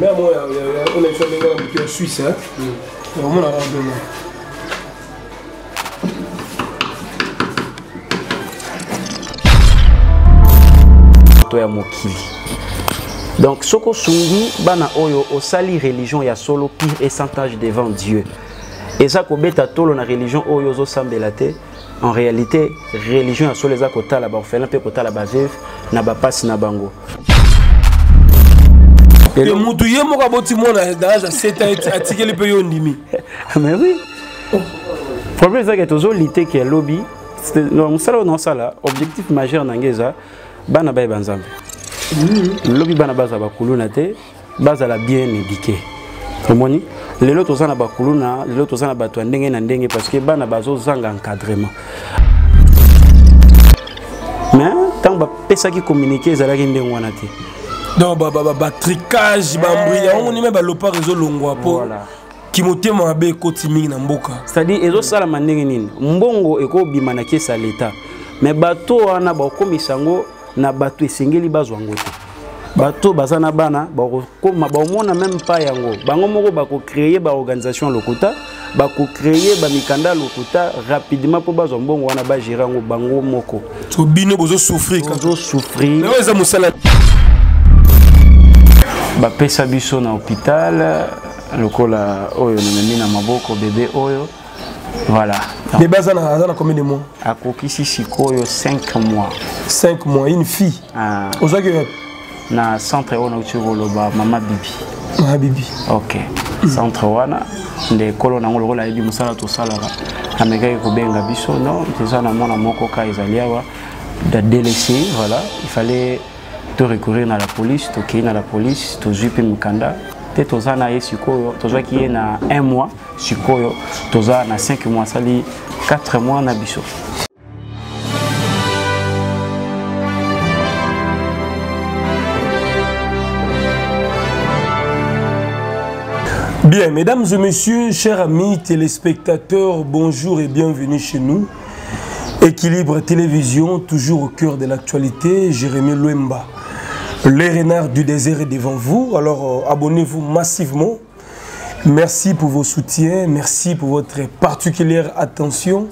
mea mo ya ona biso ndenge na moto ya suisse omonaka mpema to ya mokili donc soki osungi bana oyo osali religion ya solo pire et sans tâche devant dieu eza kobeta tolo na religion oyo ozosambela te en réalité religion ya solo eza kotala baorphelin mpe kotala baveve na bapasi na bango te mutu ye moko aboti mwana na age ya 7 ans atikeli mpe yo ondimi mais oui problème ezaka tozolite ke lobi mosala oyo naosala objectif majeur na ngai eza bana baye banzambe lobi bana bazala bakuluna te bazala bien éduqué omoni lelo toza na bakuluna lelo toza na bato ya ndenge na ndenge parce que bana bazozanga encadrement mais ntango bapesaki communiqué ezalaki ndenge wana te donc batricage bambri yango nime balopaka ezolongwa mpo kimotema mabe ekoti mingi na mboka c'est-à-dire ezosalama ndenge nini mbongo ekobima na kesa leta mais bato wana bakokomisa yango na bato esengeli bazwa yango te bato baza na bana bakokoma bakomona meme pas yango bango moko bakocreye baorganisation lokuta bakocreye bamikanda lokuta rapidement mpo bazwa mbongo wana bagere yango bango moko so bino bozosouffrir bozosouffrir eza mosala bapesa biso na hôpital lokola oyo namemi na maboko bebe oyo voilà bebe aza na aza na combien de mois akokisi sikoyo 5 mois 5 mois une fille ah. ozwaki yo na centre oyo nauti koloba mama bibi mama bibi ok centre wana nde ekolo nango lokola ayebi mosala tosalaka amekaki kobenga biso non toza na mwana moko ka ezali awa da délaissé voilà il fallait to recourir na la police tokei na la police tozwi mpe mikanda te toza na ye sikoyo tozwaki ye na un mois sikoyo toza na 5 mois asali 4 mois na biso Bien, mesdames et messieurs, chers amis téléspectateurs, bonjour et bienvenue chez nous. Équilibre Télévision, toujours au cœur de l'actualité, Jérémy Louemba. Les renards du désert est devant vous, alors euh, abonnez-vous massivement. Merci pour vos soutiens, merci pour votre particulière attention.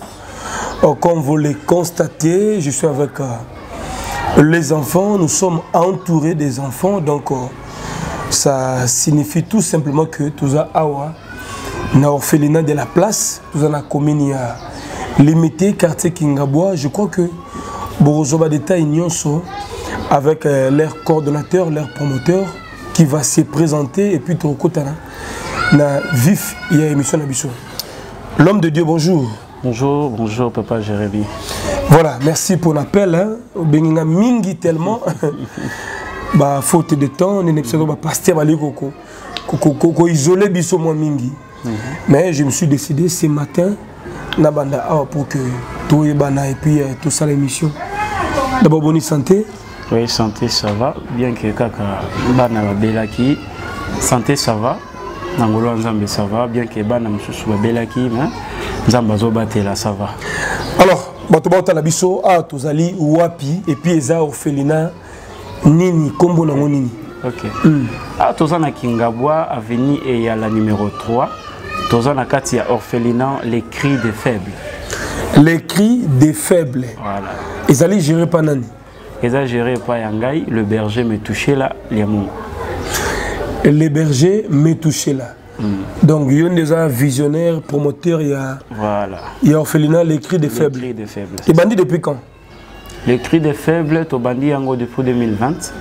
Euh, comme vous l'avez constatez, je suis avec euh, les enfants, nous sommes entourés des enfants, donc... ça signifie tout simplement que toza awa na orphelinat de la place toza na commune ya limité quartier kingabwa je crois que bokozwa badetail nyonso avec euh, leur coordonnateur leur promoteur qui va se présenter et puis tokotana na vif ya émission na biso l'homme de dieu bonjour bonjour bonjour papa jérémy voilà merci pour l'appel hein. obenginga mingi tellement ba faute de temps nene biso ba pasteur bali koko ko isoler biso mwa mingi mhm. mais je me suis décidé ce matin na banda awa pour que toyebana et puis euh, tosala émission d'abord boni santé oui santé ça va bien que kaka bana babelaki santé ça va na ngolo ya nzambe ça va bien que bana mosusu babelaki mais nzambe azobatela ça va alors bato baotala biso awa ah, tozali wapi epuis eza orphelina nini kombo nango nini okay. mm. awa ah, toza na kingabwa avenue eyala numero 3 toza na kati ya orphelinat les cris des faibles les cris des faibles voilà. ezali géré pa nani eza géré pa ya ngai le berger me touché la liamungu le berger me touché la Mm. Donc, il y a déjà visionnaire, promoteur, il y a, voilà. il y a orphelinat, l'écrit des faibles. Des faibles. Et bandit depuis quand le cri de faible tobandi yango depuis 2020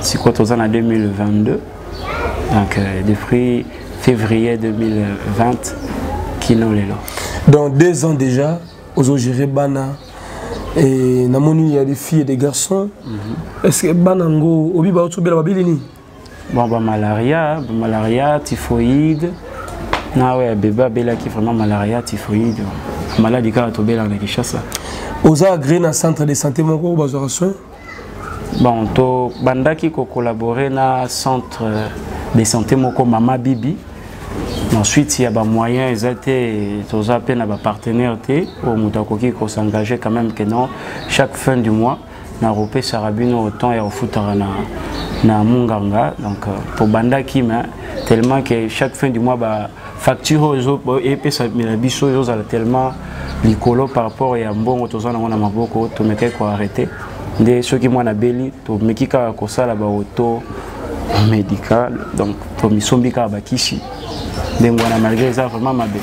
sikoyo toza na 2022 donc euh, depuis février 2020 kino lelo dans deux ans déjà ozogere bana et namoni ya des filles et des garçons mm -hmm. est ce que bana yango obi baotobela babeli nini bon ba malaria ba malaria typhoïde na oyo ya bebe abelaki vraiment malaria typhoïde maladi kaka tobelaka na kinshasa oza agré na centre de santé moko bazwaka soin bon tobandaki kocollabore na centre de santé moko mama bibi ensuite ya bamoyen eza te toza mpe na bapartenaire te oyo moto akoki kosengage quand même que non chaque fin du mois nakopesaka bino temps ya kofutaka na, na munganga donc euh, tobandaki mais tellement que chaque fin du mois ba facture oyo epesamela biso ezozala tellement likolo par rapport ya mbongo toza nango na maboko tomekaki koarrete nde soki mwana abeli tomeki kaka kosala baauto médical donc tomisombi kaka bakisi ndenge wana malgré eza vraiment mabe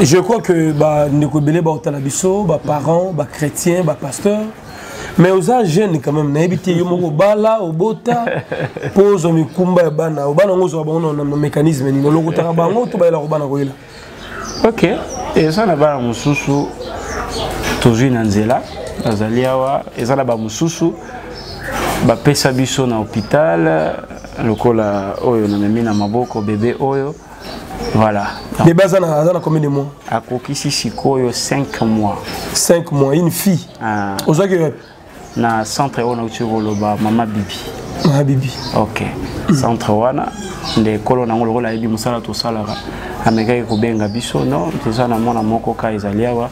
je crois que bandeko ebele baotala biso baparent bachrétien bapasteur mais oza jeune quand même nayebi te yo moko obala obota mpo ozwa mikumba ya bana obana yango ozwa bango na mécanisme nini olokotaka bango to bayelaka bana koyela ok eza na bana mosusu tozwi na nzela azali awa eza na bamosusu bapesa biso na hôpital lokola oyo namemi na maboko bebe oyo voilà bebe aza na aza na combien de mois akokisi sikoyo 5 mois 5 mois une fille ah. ozwaki na centre oyo nauti koloba mama bibi mama bibi ok centre wana nde ekolo nango lokola ayebi mosala tosalaka amekaki kobenga biso non toza na mwana moko ka ezali awa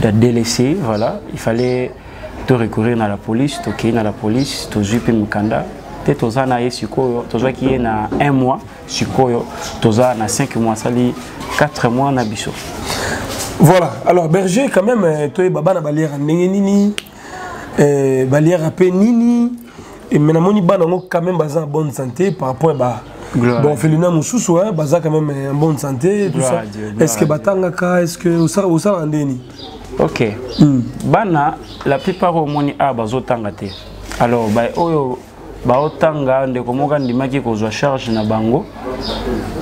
da délaissé voilà il fallait to recourir na la police tokei na la police tozwi mpe mikanda mpe toza na ye sikoyo tozwaki ye na un mois sikoyo toza na 5 mois asali 4 mois na biso voilà alors berger quand même euh, toyeba bana baliaka ndenge nini euh, baliaka mpe nini mais namoni bana yango quand même baza na bonne santé par rapport ba bon felina mosusu baza quand même en bonne santé tout ça est ce que batangaka est ce que osalaka ndeni ok hmm. bana la plupart omoni awa bazotanga te alors baoyo baotanga ndeko moko andimaki kozwa charge na bango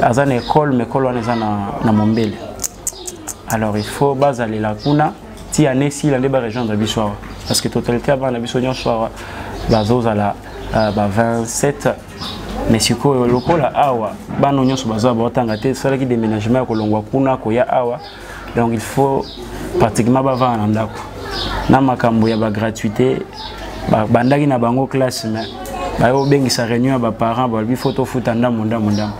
aza na ekole ma ekole wana eza na, na mombele alors il faut bazalela kuna ti ane esila nde barejoindre biso awa parce que totalité ya bana na biso nyonso awa bazozala euh, ba 27 mais sikoyo lokola awa bana nyonso baza baotanga te esalaki déménagement ya kolongwa kuna koya awa donc il faut pratiquement bavanda na ndako na makambo ya bagratuité babandaki na bango classe mais baye kobengisa réunion ya baparent balobi fo tofuta ndambo ndambo ndambo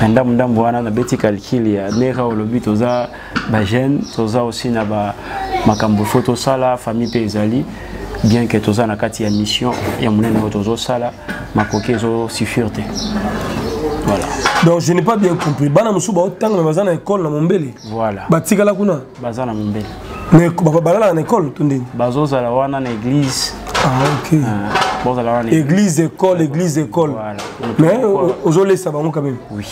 na ndambo ndambo wana nabeti calcul ya ndenge kaka olobi toza bajeune toza aussi na makambo fo tosala famille mpe ezali bien que toza na kati ya mission ya monene oyo tozosala makoki ezosufire te voilà. donc je n'ai pas bien compris bana mosusu baotanga me baza na ekole na mombele voilà. batikala kuna baza na mombele balalaka na ekole to ndeni bazozala wana na église ah, okay. ah, bozala wana église école église école voilà. mais euh, ozolesa bango quand même oui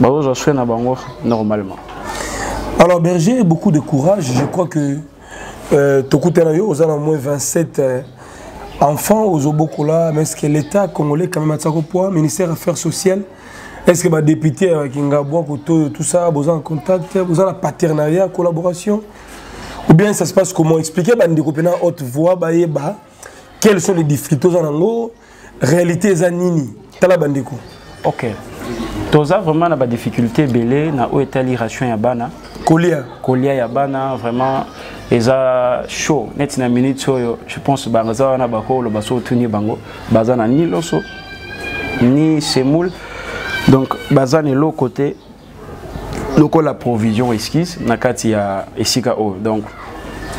bazozwa soin na bango normalement alors berger beaucoup de courage je crois que Euh, tokutana yo oza na moins 27 euh, enfants ozobokola mais est ce que l'état congolais quand même atia ko poids ministère affaires sociales est ce que badepute ya kingabwa kotoyo tout ça boza en contact boza na partenariat collaboration ou bien ça se passe comment expliquer bandeko mpena haute voix bayeba quelles sont les difficultés oza nango réalité eza nini tala bandeko ok toza vraiment na badifficulté ebele na oyo etali ration ya bana kolia kolia ya bana vraiment eza chaud neti na minute oyo je pense baza wana bakoloba so otuni bango baza na ni loso ni semoule donc baza na eloko te lokola provision esquisse na kati ya esika oyo donc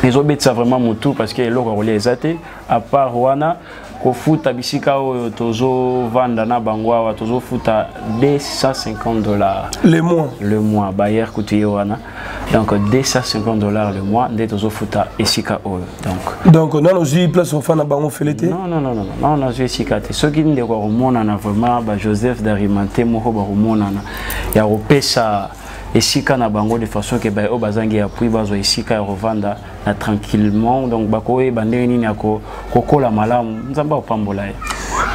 ezobetisa vraiment motu parce que eloko ya kolia eza te à part wana kofuta bisika oyo tozovanda na bango awa tozofuta 250 dollars le mois le mois bayer kutu ye wana donc 250 dollars le mois nde tozofuta esika oyo donc donc nano ozwi place ofanda bango fele te non non non non nazwi esika te soki ndeko akomonana vraiment ba joseph darimante moko bakomonana ya kopesa esika na bango de façon ke baye oyo bazangi ya pui bazwa esika ya kovanda na tranquillement donc bakoyeba ndenge nini ya kokola malamu nzambe akopambola ye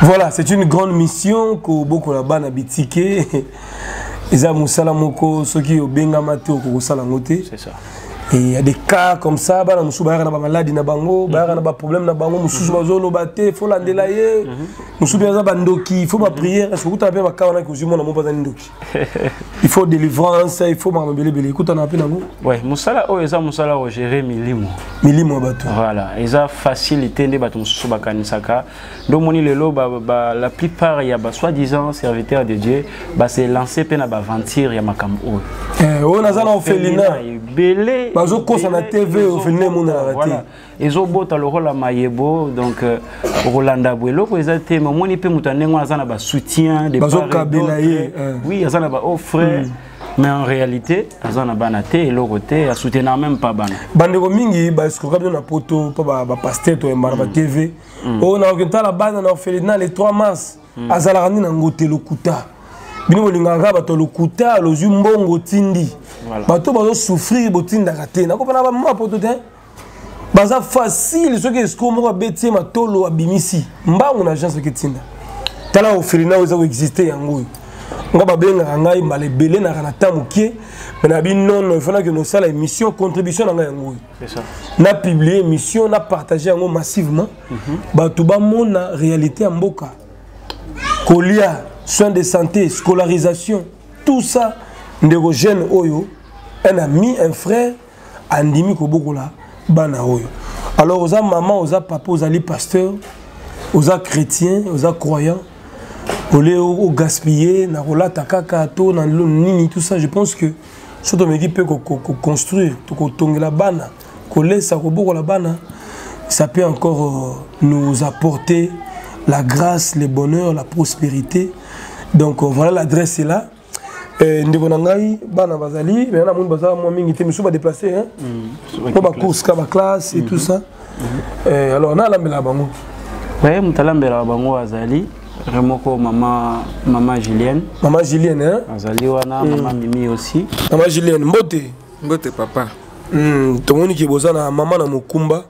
voilà c'est une grande mission kobokola bana bitike eza mosala moko soki obengama te okoki kosala yango te il y a des cas comme ça bana mosusu bayaka na bamaladi na bango bayaka na baproblème na bango mosusu mhm. bazoloba te fo landela ye mhm. mosusu mpe aza bandoki il faut bapriere mhm. okutana mpe baka wana kozwi mwana mo bazali ndoki il faut délivrance il faut makambo ebelebele ekutana mpe nango oui mosala oyo eza mosala oyo gere milimo milimo ya bato voilà eza facilité nde bato mosusu bakanisaka nde omoni lelo ba, ba, la plupart ya ba soi disant serviteur de dieu base lance mpe na baventure ya makambo oyo eh, oyo naza na ofelina ebele bazokosa na tv ofelina emonanaka te ezobota lokola mayebo donc euh, okolanda boye eloko eza te ma omoni mpe moto ya ndenge wana aza na basoutien de bazokabela ye euh. oui aza na bahaut frère mm. mais en réalité aza na bana te eloko te asoutenaka même pas bana bandeko mingi baeskoka bino na poto mpo bapaster toyembana ba tv oyo nakoki ntala bana na ofeli na le 3 mars mm. azalaka nde na ngo te lokuta bino bolingaka kaka bato ya lokuta alozwi mbongo otindi bato bazosouffrir botindaka te nakopana bamama poto te baza facile soki esiko moko abeti ye matolo abimisi mbangu na agence oketinda tala ofelina oyo eza koexiste yango oyo nga babengaka ngai mbala ebele naka na temps mokie me na bi nono efandaki nosala émission contribution na ngai yango oyo na publie émission na partage yango massivement mhm. bato bamona réalité ya mboka kolia soin de santé scolarisation tout ça ndeko jeune oyo un ami un frère andimi kobokola bana oyo alors oza mama oza papa ozali pasteur oza chrétien oza croyant ole ogaspille na kolata kaka to na nini tout ça je pense que so tomeki mpe koconstruire tokotongela bana kolesa kobokola bana ça peut encore euh, nous apporter la grâce le bonheur la prospérité donc euh, voilà l'adresse est là Eh, ndeko na ngai bana bazali me na moni baza mwa mingi te misusu badeplace hein? mm, mpo bacourse ka baclasse et tout ça mm-hmm. eh, alors nalambela bango baye moto alambelaka bango azali remoko mama mama julienne mama julienne hein? azali wana mm. mama mimi aussi mama julienne mbote mbote papa mm, tomoni ke boza na mama na mokumba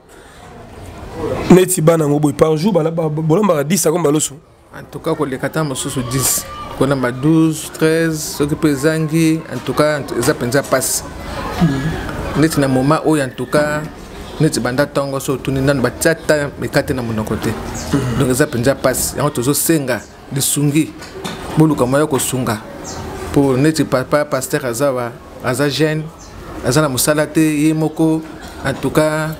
neti bana yango boye par jour bolambaka 10 akoma baloso en tout cas koleka ntango mosusu 10 kona ba 12 13 soki mpe ezangi en tout cas eza mpenza mpasi hmm. neti na moment oyo en tout cas neti banda ntongo so otuni nano batya ata mikate na monoko te hmm. donc eza mpenza mpasi yango tozosenga lisungi boluka moya kosunga mpo neti papa paster azawa aza jeune aza na mosala te ye moko en tout cas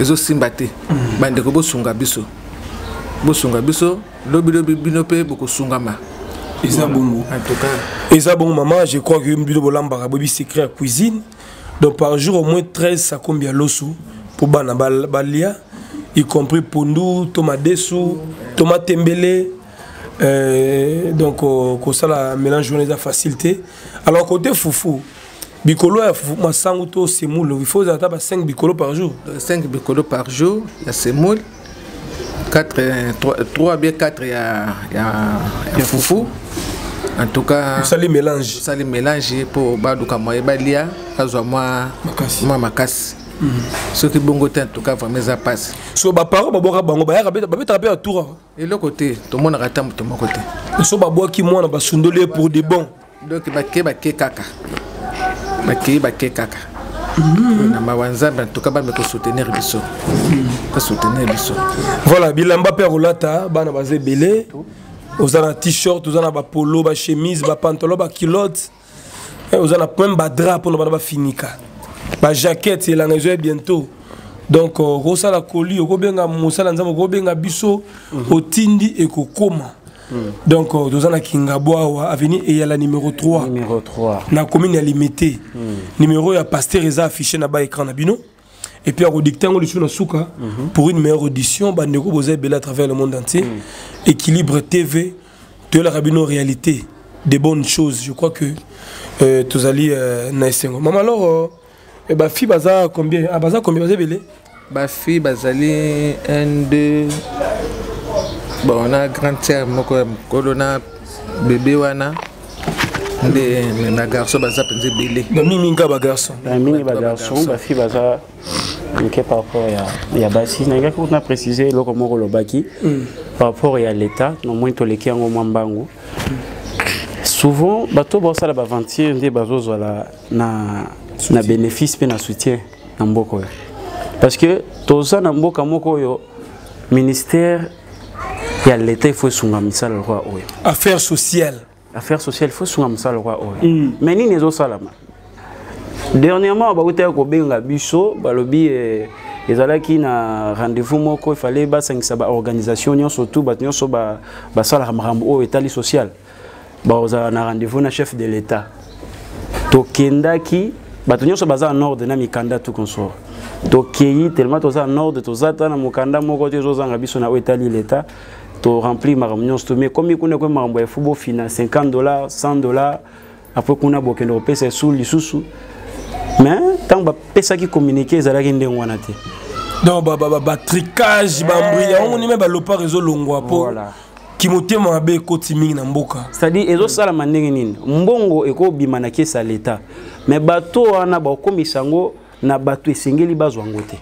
ezosimba te mm. bandeko bosunga biso bosunga biso lobilobi bino mpe bokosungama eza bongo en tout cas eza bongo maman je crois que bino bolambaka boyebi secret ya cuisine donc par jour au moins 13 sakombi ya loso mpo bana balia y compris pondu to madesu to matembele euh, donc euh, kosala mélange wana eza facile te alors côté fufu bikolo ya masangu to semoule il faut ata ba 5 bikolo par jour 5 bikolo par jour ya semoule 4 3 bien 4 ya ya, ya fufu en tout cas osali mélange osali mélange mpo baluka moye balia azwa mwa mwa makasi mhm. soki bongo te antuka vraimen eza mpasi so baparent babwaka bango bayaka babetaka mpe batura eloko te tomonaka ata moto moko te so babwaki mwana basundoli ye pour de bon donc bake bake kaka bakei bake kaka mhm. na mawa nzambe antuka bambe kosoutenir biso basoutenir mhm. biso voilà bilamba mpe akolata bana baza ebele oza na t-shirt oza na bapolo bachemise bapantalon bakilote eh, oza na meme badra mpo na bana bafinika bajaquette elanga ezoya bientôt donc euh, okosala koli okobenga mosala nzambe okobenga biso mhm. otindi ekokoma Hmm. donc euh, toza na kingabo awa avenue eyala numéro 3 numéro 3 na commune ya limete hmm. numéro ya pasteur eza affiché na ba écran na bino et puis akodikte yango lisusu na suka mhm. pour une meilleure audition bandeko boza ebele à travers le monde entier hmm. équilibre tv toyelaka bino réalité des bonnes choses je crois que euh, tozali euh, na esengo mama alors euh, Et ba fille baza combien Ah baza combien baza belé Ba fille bazali 1 2 Bon on a grand sœur moko ya mukolo na bébé wana nde mais ba garçon baza penza belé. Ba mingi nga ba garçon. Ba mingi ba garçon ba fille baza nke par rapport ya, ya basi nalingaki kuna précise eloko moko olobaki mm. par rapport ya l'état nomoni toleki yango mwa mbangu mm. souvent bato baosala baventure nde bazozwala na, na bénéfice mpe na soutien na mboka oyo parce que toza na mboka moko oyo ministère ya leta il faut esunga misala lokola oyo affaire sociale affaire sociale il faut esunga mosala lokola oyo mm. mais nini ezosalama dernièrement bakotaki kobenga biso balobi eh, ezalaki na rendez-vous moko ifale basangisa baorganisation nyonso tout bato nyonso basalaka makambo oyo etali sociale bakozala na rendez-vous na chef de l'État tokendaki bato nyonso baza en ordre na mikanda tout consort tokeyi tellement toza en ordre toza ta na mokanda moko te ezozanga biso na oyo etali l'État to remplir makambo nyonso to mais komi kuna ekomi makambo ya fo bofina 50 dollars 100 dollars après kuna bokende kopesa esu lisusu mais ntango bapesaki communiqué ezalaki ndenge wana te donc batricage bambri yango nini me balopaka ezolongwa mpo kimotema mabe ekoti mingi na mboka c'est-à-dire ezosalama ndenge nini mbongo ekobima na kesa leta mais bato wana bakokomisa yango na bato esengeli bazwa yango te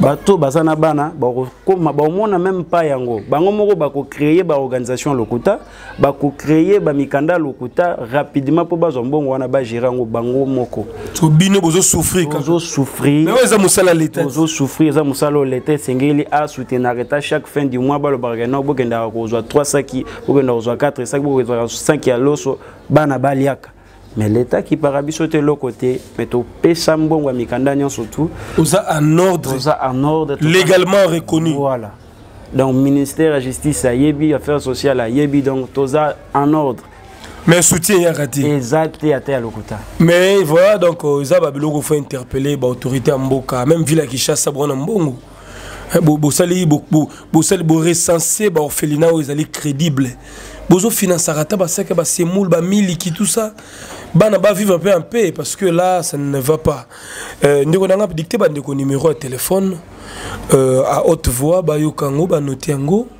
bato baza na bana bakokoma bakomona meme pas yango bango moko bakocreye baorganisation ya lokuta bakocreye bamikanda ya lokuta rapidement mpo bazwa mbongo wana bagere yango bango moko to bino bozo souffrir bozo souffrir mais eza musala leta bozo souffrir eza musala oyo leta esengeli a soutenir leta chaque fin du mois balobaka ke noko bokendaka kozwa 3 saki bokenda kozwa 4 saki bokozwaka 5 ya loso bana baliaka mais leta akipaka biso te eloko te mais topesa mbongo ya mikanda nyonso tout oza en ordre oza en ordre légalement reconnu voilà donc ministère ya justice ayebi affaire sociale ayebi donc toza en ordre mais soutien eyaka te eza te ata ya lokuta mais voilà donc euh, eza babiloko fo interpelle baautorité ya mboka même ville ya kinshasa boko na mbongo eh, bosali bosali borecense baorphelina oyo ezali crédible bozofinansaka ata baseke basemoule bamiliki tout ça bana bavivre mpe en paix parce que là ça ne va pas euh, ndeko na nga dicte bandeko numéro ya téléphone euh, à haute voix bayoka yango banote yango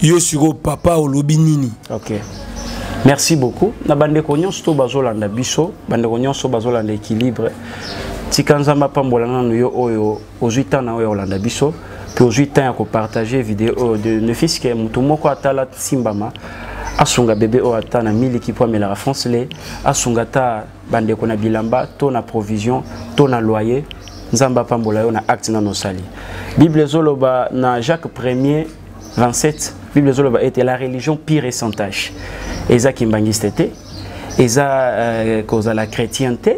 yo sikoyo papa olobi nini okay. merci beaucoup na bandeko nyonso to bazolanda biso bandeko nyonso bazolanda équilibre tika nzambe apambola nanu yo oyo ozwi temps na oyo olanda biso mpe ozwi temps ya kopartage video oyo de ne fiske motu moko atala simbama asunga bebe oyo ata na miliki mpo amelaka france le asunga ata bandeko na bilamba to na provision to na loyer nzambe apambola yo na acte nano osali bible ezoloba na jacques premier 27 bible ezoloba ete la religion pire et sans tache eza kimbangiste te eza euh, kozala chrétien te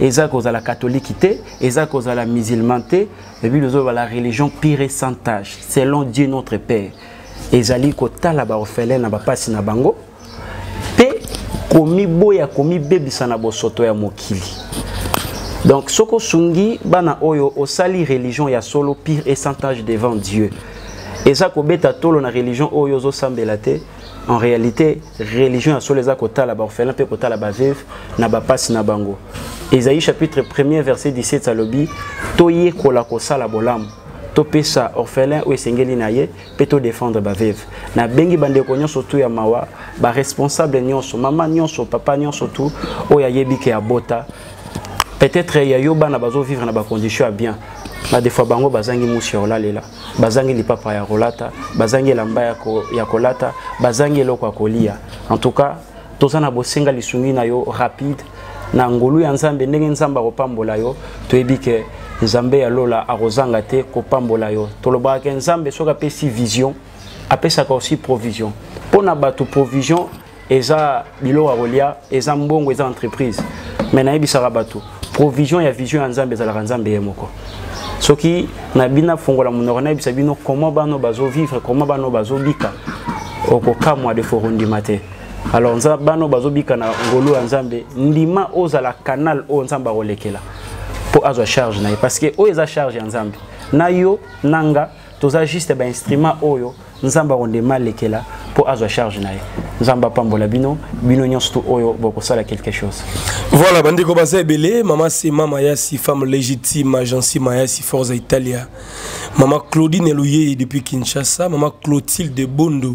eza kozala katolike te eza kozala musulman te bible ezoloba la religion pire et sans tache selon dieu notre père ezali kotala baorphelin na bapasi na bango mpe komiboya komibebisa na bosoto ya mokili donc soki osungi bana oyo osali religion ya solo pire et sans tâche devant dieu eza kobeta tolo na religion oyo ozosambela te en réalité religion ya solo eza kotala baorphelin mpe kotala baveve na bapasi na bango ezayi chapitre 1er verset 17 alobi toyekola kosala bolamu topesa orphelin oyo esengeli na ye mpe to défendre baveve nabengi bandeko nyonso tu ya mawa baresponsable nyonso mama nyonso papa nyonso tu oyo ayebi ke abota peut-être ya yo bana bazovivre na bacondition ya bien na defoi bango bazangi musi ya kolalela bazangi lipapa ya kolata bazangi elamba ya kolata bazangi eloko ya kolia en tout cas toza na bosenga lisungi na yo rapide na ngolu ya nzambe ndenge nzambe akopambola yo toyebi ke nzambe ya lola akozanga te kopambola yo tolobaka ke nzambe soki apesi vision apesaka aussi provision mpo na bato provision eza biloko ya kolia eza mbongo eza entreprise me nayebisaka bato provision ya vision ya nzambe ezalaka nzambe ye moko soki na bino afongola monoko nayebisa bino comment bano bazovivre comment bano bazobika okokamwa defo kondima te alors nza bano bazobika na ngolu ya nzambe ndima ozala canal oyo nzambe akolekela mpo azwa charge na ye parce que oyo eza charge ya nzambe na yo na nga toza juste bainstrument oyo nzambe akondema alekela mpo azwa charge na ye nzambe apambola bino bino nyonso tu oyo bokosala quelque chose voilà bandeko baza ebele mama sema mayasi femme légitime agence mayasi forza italia mama claudine luyeye depuis kinshasa mama clotilde bondo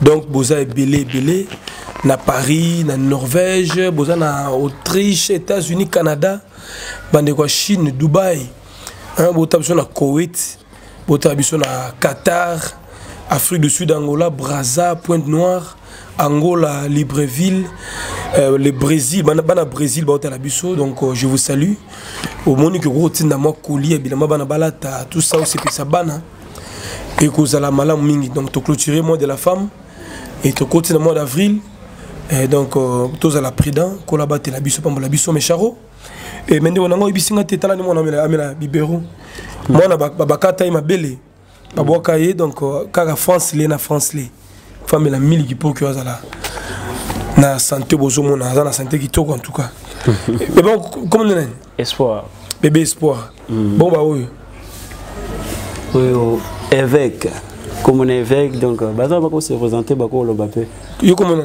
donc boza ebele ebele na paris na norvège boza na autriche états-unis canada bandeko ya chine dubai botala biso na koweït botala biso na qatar afrique du sud angola braza pointe noire angola libreville euh, le brésil bana, bana brésil baotala biso donc euh, je vous salue omoni ke okoki kotinda mwa koli ya bilamba bana balata tout ça osepesa bana ekozala malamu mingi donc toclôture mois de la femme et tokoti na mois d'avril et donc euh, tozala prudent kola batela biso pambola biso mais charo et mende wana ngo ibisi nga te tala ni mwana amela amela bibero mwana bakata ye mabele babwaka ye donc euh, kaka france le na france le famela miliki mpo oyo azala na sante bozomona aza na sante kitoko en tout cas bebe komona nani espoir bebe espoir mm. bongo baoyo oyo évêque komona évêque donc baza bakosepresente bakoloba mpe yo komona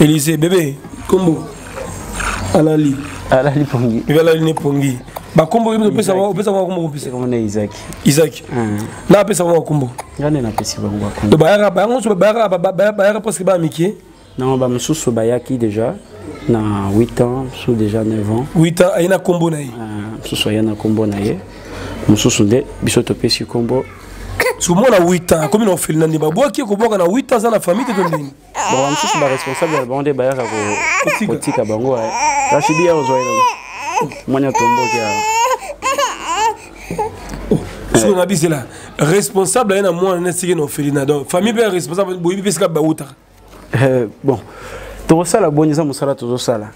Elise bebe kombo alali alali pongi bebe alali ne pongi bakombo oyebi opesa opesa kwa kombo opesa kombo na Isaac Isaac hmm. na apesa kwa kombo ngane na pesi ba kombo to bayaka bayango so bayaka bayaka presque ba mikie na ba mususu bayaki déjà na 8 ans sous déjà 9 ans 8 ans ayina kombo na ye ah, mususu ayina kombo na ye mususu nde biso topesi kombo soki mwana 8 ans akomi na ofeli na ndimba bwaki ekobwaka na 8 ans aza na famille te to ndini bawa mosusu baresponsable na bango nde bayaka kotika bango eh. rashidi ya ozwa elongo mwanya tomboki awa soki na bisela responsable aye na mwana na esiki na ofelina donc famille mpe ya responsable boyebi mpe esika bautaka eh, bon tokosala boni eza mosala tozosala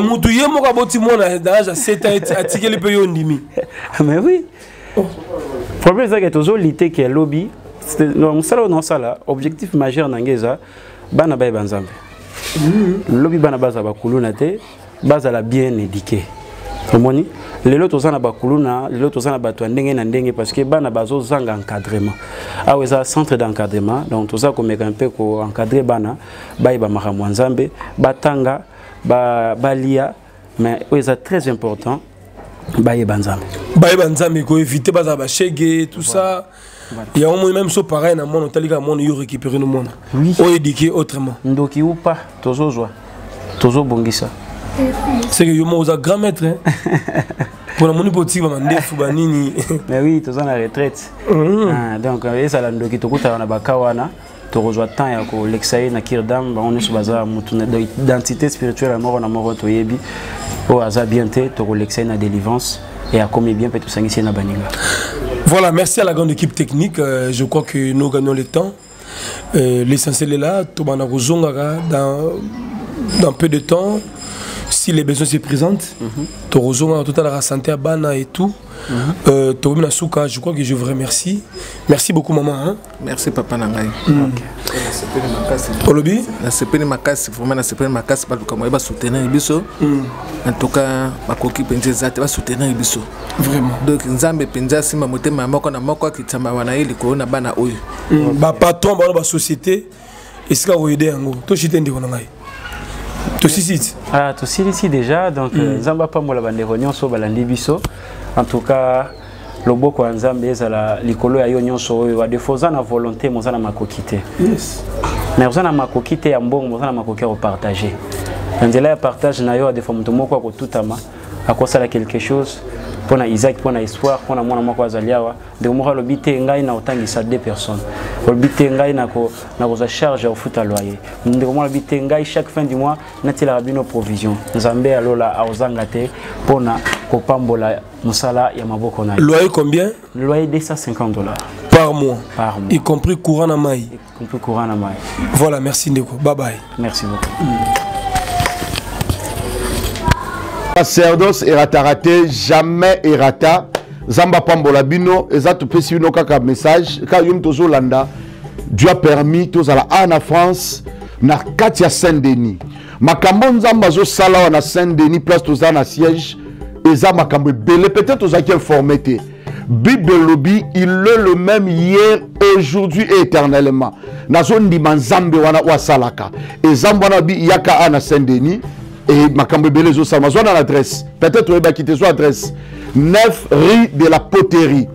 mutu ye moko aboti mwana na age ya 7 ans atikeli mpe yo ondimi mais oui oh. problème eza ke tozo lite ke lobi mosala oyo naosala objectif majeur na ngai eza bana bayeba nzambe mm-hmm. lobi bana bazala bakuluna te bazala bien édiqué omoni lelo toza na bakuluna lelo toza na bato ya ndenge na ndenge parce que bana bazozanga encadrement awa eza centre d'encadrement donc toza komeka mpe koencadre bana bayeba makambo ya nzambe batanga balia ba mais oyo eza très important bayeba nzambe bayeba nzambe koevite bazala bashege tout ça yango moi même so pareil na mwana otali kaka mwana yo récupéré no mwana oyo éduqué autrement ndoki ou pas tozozwa tozobongisa seke yo moko oza grand maître mpona moni mpo otika bandefu banini mais oui toza na retraite mhm. ah, donc ezala ndoki tokutana na baka wana tokozwa temps ya kolekisa ye na kirdam bango nyonso baza motu na identité spirituelle ya moko na moko toyebi oyo aza bien te tokolekisa ye na délivrance e akomi bien mpe tosangisi ye na baninga voilà merci à la grande équipe technique euh, je crois que nous gagnons le temps euh, l'essentiel est là tobanda kozongaka dans, dans peu de temps si les besoins se présentent mm -hmm. tokozongaka totalaka santé ya bana et tout mm -hmm. euh, tokomi na suka je crois que je vous remercie merci beaucoup maman hein? merci papa na ngai mm. olobi nasepeli makasi vraiment nasepeli makasi baluka moye basoutenir biso mm. en tout cas bakoki mpenza eza te basoutenir biso donc nzambe mpenza asimba motema ya moko na moko akitisa mawa na ye likolo na bana oyo mm. bapatron baono basociété esika koyede yango toshite ndeko na ngai tosilisi ah, tosilisi déjà donc mm. nzambe apambola bandeko nyonso balandi biso en tout cas loboko ya nzambe ezala likolo ya yo nyonso oyo adefo oza na volonté moza na makoki te yes. mais oza na makoki te ya mbongo moza na makoki ya kopartage na nzela ya partage na yo adefo moto moko akotutama akosala quelque chose mpo na isaac mpo na espoir mpo na mwana moko azali awa ndeko moko alobi te ngai nakotangisa deux personnes olobi te ngai nakozwa charge ya kofuta loyer ndeko moko alobi te ngai chaque fin du mois natielaka bino provision nzambe ya lola akozanga te mpo na kopambola mosala ya maboko na ye loyer combien loyer 250 dollars par mois par mois y compris courant na mai Mpe courant na mai. Voilà, merci ndeko. Bye bye. Merci beaucoup. Sacerdoce erata raté, jamais erata. Zamba pambola bino, eza topesi bino kaka message, ka yum tozo landa. Dieu a permis tozala a na France na kati ya Saint-Denis. Makambo Nzambe azosala wana Saint-Denis place toza na siège eza makambo ebele peut-être ozalaki informe te. bible elobi il est le même hier aujourd'hui et éternellement nazondima nzambe wana oyo asalaka ezambe wana bi yaka a na saint denis e makambo ebele ezosalama zwa na l'adresse peut-être oyebaki te zwa adresse 9 rue de la poterie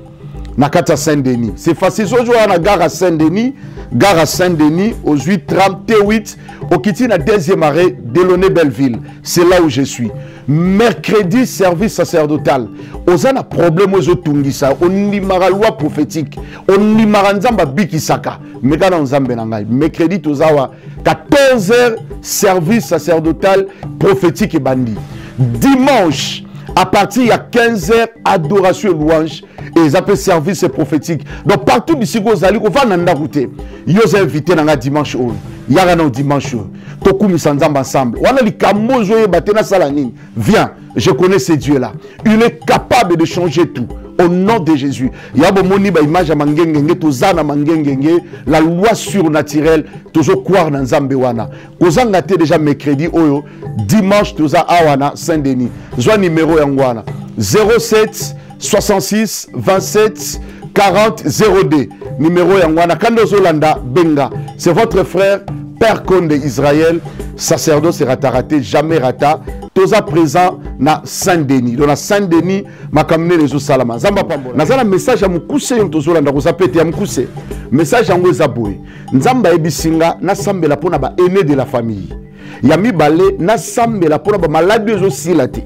na kati ya saint denis c'est facile soki oya na gare ya saint denis gare ya saint denis ozwi tram t8 okiti na deuxième arrêt delone belleville c'est là où je suis mercredi service sacerdotal oza na problème oyo ezotungisa ondimaka loi prophétique ondimaka nzambe abikisaka meka na nzambe na ngai mercredi toza wa 14 heures service sacerdotal prophétique ebandi dimanche à partir ya 15 heures adoration et louange et eza mpe service prophétique donc partout bisika ozali kovanda ndako te yo oza invité na ngai dimanche oyo yaka nao dimanche oyo tokumisa nzambe ensemble wana likambo oyo ozoyeba te nasala nini viens je connais ce dieu là il est capable de changer tout au nom de jésus ya bomoni baimage ya mangengenge toza na mangengenge la loi surnaturelle tozokware na nzambe wana kozanga te déjà mercredi oyo dimanche toza awa na saint denis zwa nimero yango wana 07 66 27 40 02 numéro yango wana kanda ozolanda benga c'est votre frère père conde israël sacerdoce erata rate jamais rata toza présent na saint denis donc na saint denis makambo nene ezosalama nzambe apambola naza na message ya mokuse oyo tozolanda koza pete ya mokuse message yango eza boye nzambe ayebisi nga nasambela mpo na ba aine de la famille ya mibale nasambela mpona bamaladi oyo ezosila te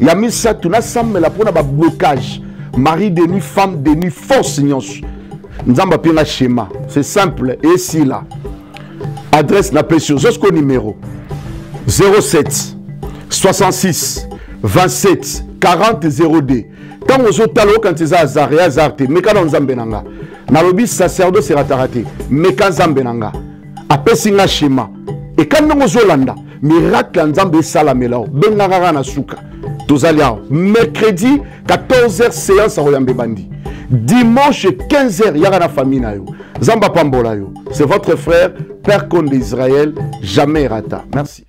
ya misato nasambela mpona bablocage marie de nuit femme de nuit force nyonso nzambe ape nga schéma c'est simple esila adresse napesi yo zosko numero 07 66 27 40 02 ntango ozotala okanisa eza azar ya azar te meka na nzambe na nga nalobi sacerdoce erataka te meka nzambe na nga apesi nga shema ekani ndenge ozolanda miracle ya nzambe esalamela yo bengaka kaka na suka tozali awa mercredi 14h séance akoyamba ebandi dimanche 15h yaka na famille na yo nzambe apambola yo c'est votre frère père conde israël jamais rata merci